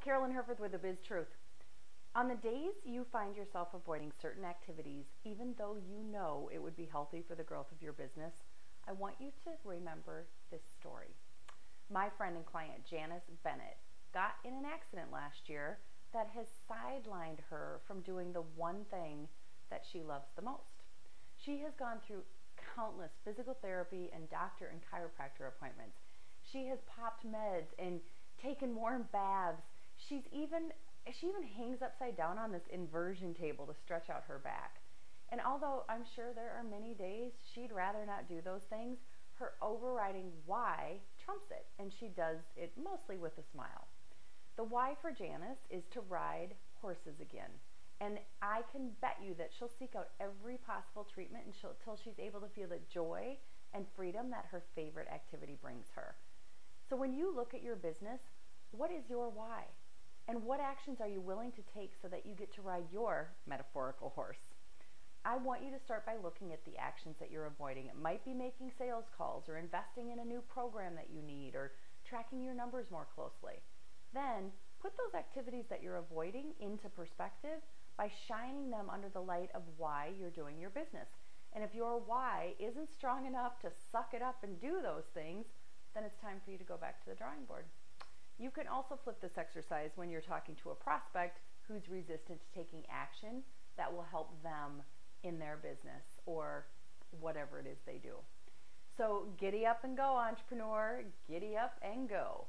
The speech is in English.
Carolyn Herfurth with the Biz Truth. On the days you find yourself avoiding certain activities, even though you know it would be healthy for the growth of your business, I want you to remember this story. My friend and client Janice Bennett got in an accident last year that has sidelined her from doing the one thing that she loves the most. She has gone through countless physical therapy and doctor and chiropractor appointments. She has popped meds and taken warm baths. She's even she even hangs upside down on this inversion table to stretch out her back. And although I'm sure there are many days she'd rather not do those things, her overriding why trumps it, and she does it mostly with a smile. The why for Janice is to ride horses again. And I can bet you that she'll seek out every possible treatment until she's able to feel the joy and freedom that her favorite activity brings her. So when you look at your business, what is your why? And what actions are you willing to take so that you get to ride your metaphorical horse? I want you to start by looking at the actions that you're avoiding. It might be making sales calls or investing in a new program that you need or tracking your numbers more closely. Then put those activities that you're avoiding into perspective by shining them under the light of why you're doing your business. And if your why isn't strong enough to suck it up and do those things, then it's time for you to go back to the drawing board. You can also flip this exercise when you're talking to a prospect who's resistant to taking action that will help them in their business or whatever it is they do. So, giddy up and go, entrepreneur. Giddy up and go.